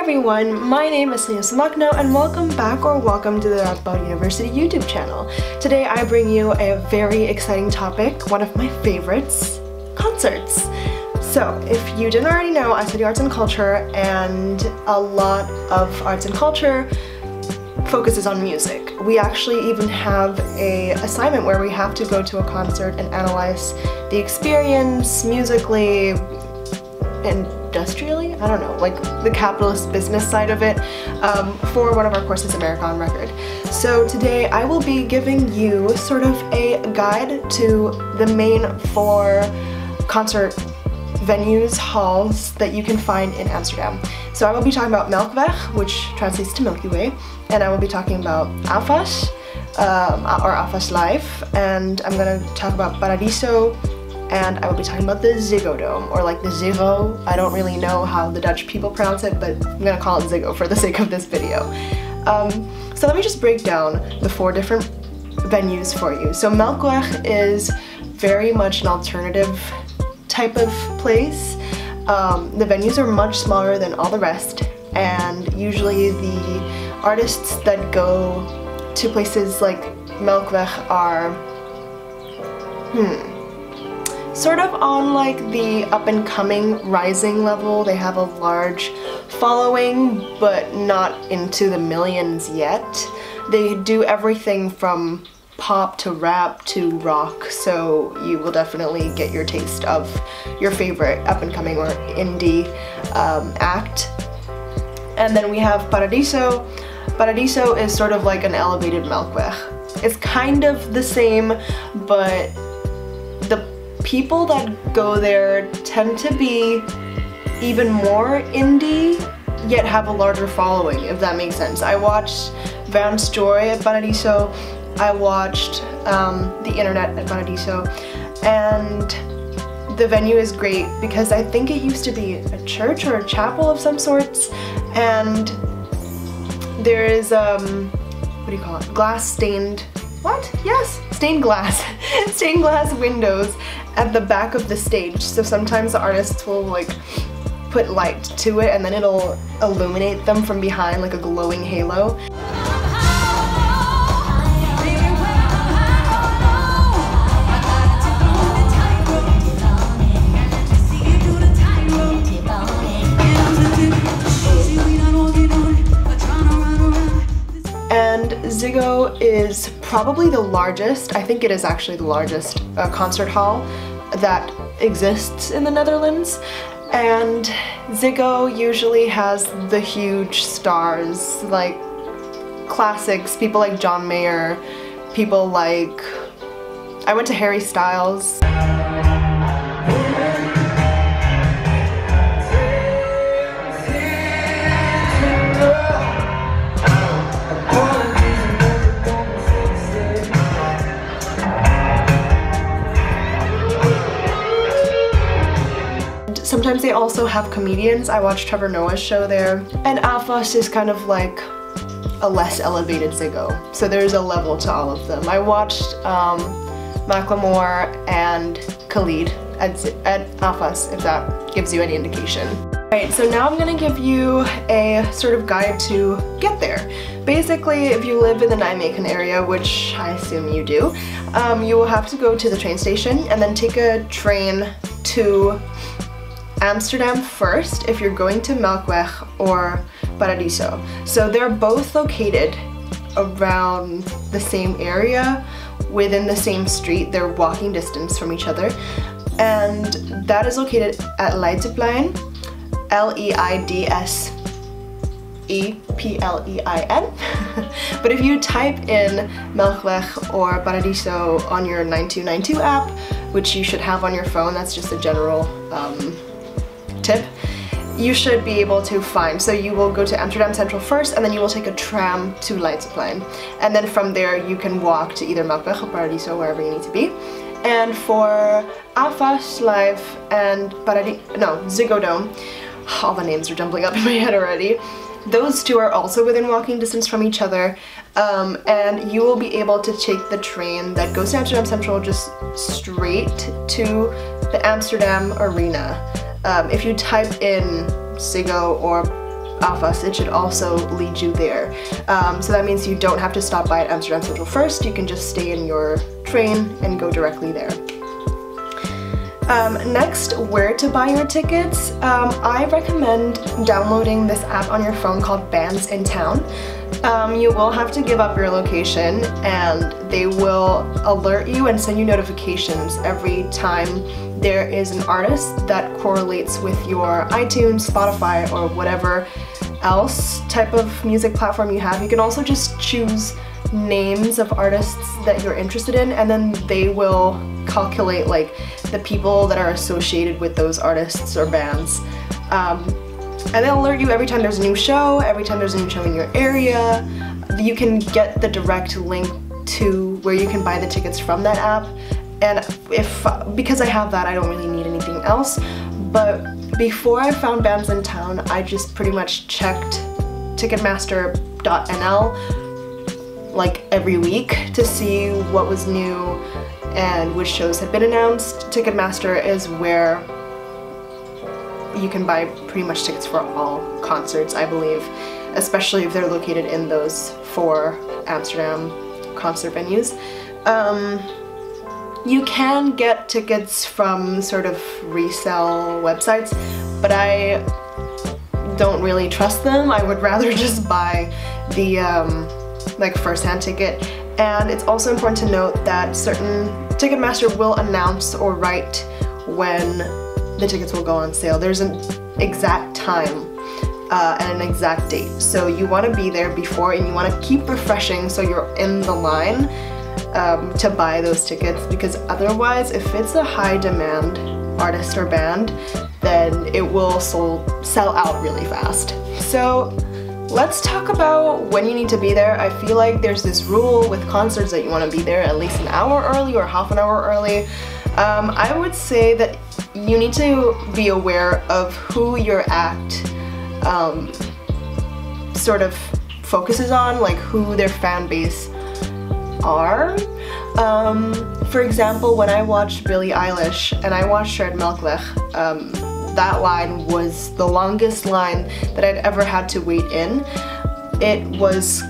everyone, my name is Lina Samakno and welcome back or welcome to the Radboud University YouTube channel. Today I bring you a very exciting topic, one of my favorites, concerts. So, if you didn't already know, I study arts and culture and a lot of arts and culture focuses on music. We actually even have a assignment where we have to go to a concert and analyze the experience musically industrially? I don't know, like the capitalist business side of it um, for one of our courses, America on Record. So today I will be giving you sort of a guide to the main four concert venues, halls that you can find in Amsterdam. So I will be talking about Melkweg, which translates to Milky Way, and I will be talking about AFAS, um, or AFAS Live, and I'm gonna talk about Paradiso, and I will be talking about the Ziggo Dome, or like the Ziggo. I don't really know how the Dutch people pronounce it, but I'm gonna call it Ziggo for the sake of this video. Um, so let me just break down the four different venues for you. So Melkweg is very much an alternative type of place. Um, the venues are much smaller than all the rest and usually the artists that go to places like Melkweg are hmm sort of on like the up and coming rising level. They have a large following but not into the millions yet. They do everything from pop to rap to rock, so you will definitely get your taste of your favorite up-and-coming or indie um, act. And then we have Paradiso. Paradiso is sort of like an elevated Melkweg. It's kind of the same, but people that go there tend to be even more indie, yet have a larger following, if that makes sense. I watched Vance Joy at Paradiso. I watched um, the internet at Paradiso. And the venue is great because I think it used to be a church or a chapel of some sorts. And there is um what do you call it? Glass stained what? Yes stained glass. Stained glass windows at the back of the stage. So sometimes the artists will like put light to it and then it'll illuminate them from behind like a glowing halo Ziggo is probably the largest, I think it is actually the largest uh, concert hall that exists in the Netherlands. And Ziggo usually has the huge stars, like classics, people like John Mayer, people like, I went to Harry Styles. Also have comedians. I watched Trevor Noah's show there. And AFAS is kind of like a less elevated Ziggo. So there's a level to all of them. I watched um, Macklemore and Khalid at, at AFAS, if that gives you any indication. Alright, so now I'm gonna give you a sort of guide to get there. Basically, if you live in the Nijmegen area, which I assume you do, um, you will have to go to the train station and then take a train to Amsterdam first if you're going to Melkweg or Paradiso. So they're both located around the same area, within the same street, they're walking distance from each other. And that is located at Leidseplein, L-E-I-D-S E-P-L-E-I-N. but if you type in Melkweg or Paradiso on your 9292 app, which you should have on your phone, that's just a general um, you should be able to find. So you will go to Amsterdam Central first and then you will take a tram to Leidseplein. And then from there you can walk to either Melkweg or Paradiso, wherever you need to be. And for AFAS Live and Paradiso, no, Ziggo Dome, all the names are jumbling up in my head already. Those two are also within walking distance from each other um, and you will be able to take the train that goes to Amsterdam Central just straight to the Amsterdam Arena. Um, if you type in Ziggo or AFAS, it should also lead you there. Um, so that means you don't have to stop by at Amsterdam Central first, you can just stay in your train and go directly there. Um, next, where to buy your tickets. Um, I recommend downloading this app on your phone called Bands in Town. Um, you will have to give up your location and they will alert you and send you notifications every time there is an artist that correlates with your iTunes, Spotify, or whatever else type of music platform you have. You can also just choose names of artists that you're interested in and then they will calculate like the people that are associated with those artists or bands. Um, and they'll alert you every time there's a new show, every time there's a new show in your area. You can get the direct link to where you can buy the tickets from that app. And if, because I have that, I don't really need anything else. But before I found bands in town, I just pretty much checked ticketmaster.nl like every week to see what was new and which shows had been announced. Ticketmaster is where you can buy pretty much tickets for all concerts, I believe, especially if they're located in those four Amsterdam concert venues. Um, you can get tickets from sort of resale websites, but I don't really trust them. I would rather just buy the um, like first-hand ticket. And it's also important to note that certain Ticketmaster will announce or write when the tickets will go on sale. There's an exact time uh, and an exact date. So you want to be there before and you want to keep refreshing so you're in the line um, to buy those tickets because otherwise if it's a high demand artist or band then it will sell out really fast. So let's talk about when you need to be there. I feel like there's this rule with concerts that you want to be there at least an hour early or half an hour early. Um, I would say that you need to be aware of who your act um, sort of focuses on, like who their fan base are. Um, for example, when I watched Billie Eilish and I watched Shared Melkweg, um, that line was the longest line that I'd ever had to wait in. It was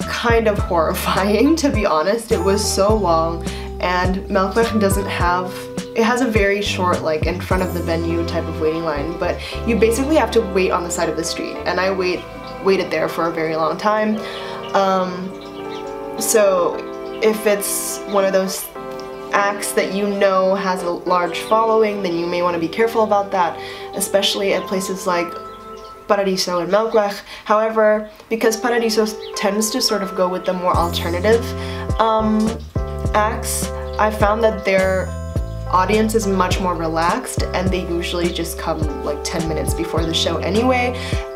kind of horrifying to be honest. It was so long and Melkweg doesn't have it has a very short like in front of the venue type of waiting line but you basically have to wait on the side of the street and I wait waited there for a very long time um, so if it's one of those acts that you know has a large following then you may want to be careful about that especially at places like Paradiso and Melkweg. However, because Paradiso tends to sort of go with the more alternative um, acts, I found that their audience is much more relaxed and they usually just come like 10 minutes before the show anyway.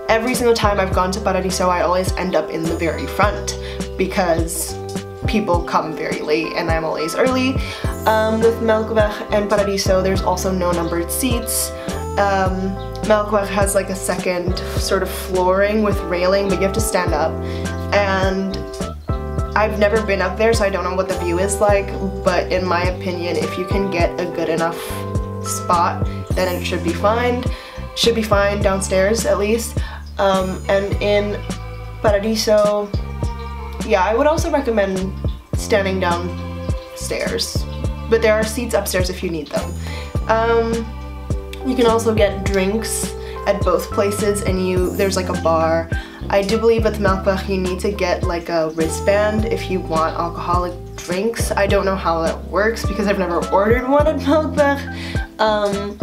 Every single time I've gone to Paradiso I always end up in the very front because people come very late and I'm always early. Um, with Melkweg and Paradiso there's also no numbered seats. Um, Melkweg has like a second sort of flooring with railing but you have to stand up and I've never been up there so I don't know what the view is like but in my opinion if you can get a good enough spot then it should be fine. Should be fine downstairs at least. Um, and in Paradiso, yeah I would also recommend standing downstairs but there are seats upstairs if you need them. Um, you can also get drinks at both places and you there's like a bar I do believe with Melkweg you need to get like a wristband if you want alcoholic drinks. I don't know how that works because I've never ordered one at Melkweg. Um,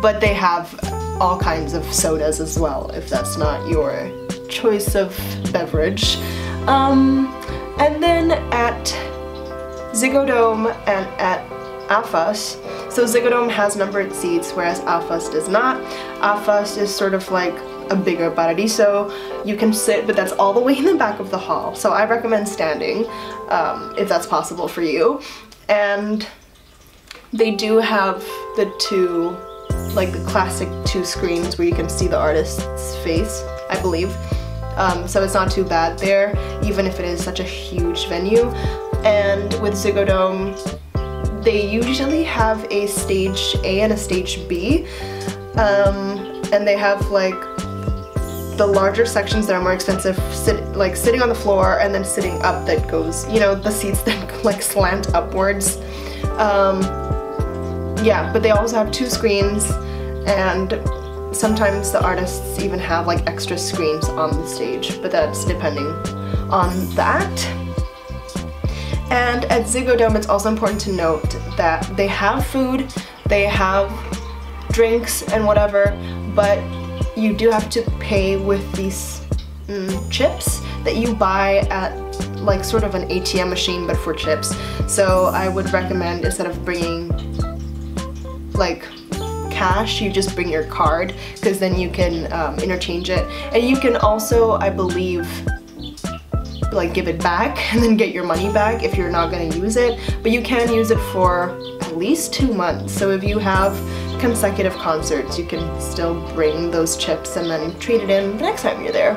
but they have all kinds of sodas as well if that's not your choice of beverage. Um, and then at Ziggo Dome and at AFAS, so Ziggo Dome has numbered seats whereas AFAS does not. AFAS is sort of like a bigger paradiso. You can sit, but that's all the way in the back of the hall. So I recommend standing, um, if that's possible for you. And they do have the two, like the classic two screens where you can see the artist's face, I believe. Um, so it's not too bad there, even if it is such a huge venue. And with Ziggo Dome, they usually have a stage A and a stage B. Um, and they have like the larger sections that are more expensive, sit, like sitting on the floor and then sitting up that goes, you know, the seats that like slant upwards. Um, yeah, but they also have two screens and sometimes the artists even have like extra screens on the stage, but that's depending on the act. And at Ziggo Dome, it's also important to note that they have food, they have drinks and whatever, but you do have to pay with these mm, chips that you buy at like sort of an ATM machine but for chips. So I would recommend instead of bringing like cash, you just bring your card because then you can um, interchange it. And you can also, I believe, like give it back and then get your money back if you're not going to use it. But you can use it for at least two months. So if you have consecutive concerts, you can still bring those chips and then trade it in the next time you're there.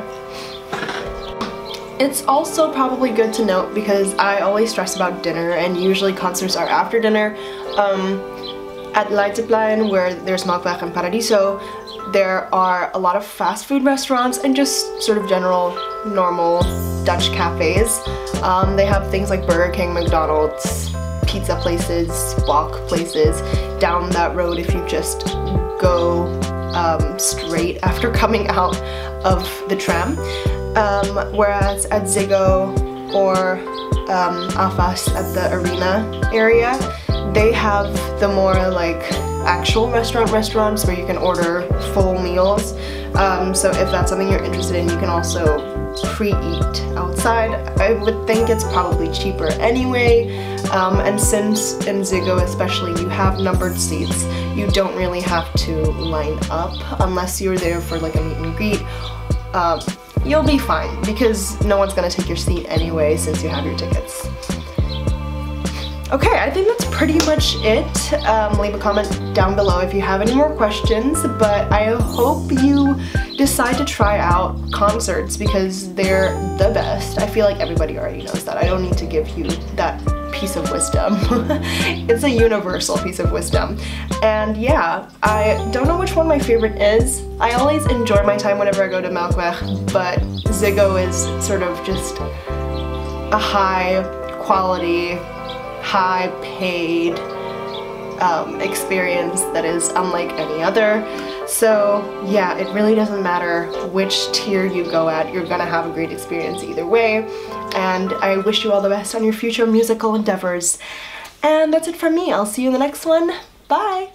It's also probably good to note because I always stress about dinner and usually concerts are after dinner. Um, at Leidseplein, where there's Melkweg and Paradiso, there are a lot of fast food restaurants and just sort of general normal Dutch cafes. Um, they have things like Burger King, McDonald's, pizza places, walk places. Down that road if you just go um, straight after coming out of the tram. Um, whereas at Ziggo or um, AFAS at the arena area, they have the more like actual restaurant restaurants where you can order full meals. Um, so if that's something you're interested in, you can also pre-eat outside. I would think it's probably cheaper anyway. Um, and since in Ziggo especially you have numbered seats, you don't really have to line up unless you're there for like a meet and greet. Um, you'll be fine because no one's gonna take your seat anyway since you have your tickets. Okay, I think that's pretty much it. Um, leave a comment down below if you have any more questions, but I hope you decide to try out concerts because they're the best. I feel like everybody already knows that. I don't need to give you that piece of wisdom. it's a universal piece of wisdom. And yeah, I don't know which one my favorite is. I always enjoy my time whenever I go to Melkweg, but Ziggo is sort of just a high quality high paid um, experience that is unlike any other. So yeah, it really doesn't matter which tier you go at, you're gonna have a great experience either way. And I wish you all the best on your future musical endeavors. And that's it from me. I'll see you in the next one. Bye!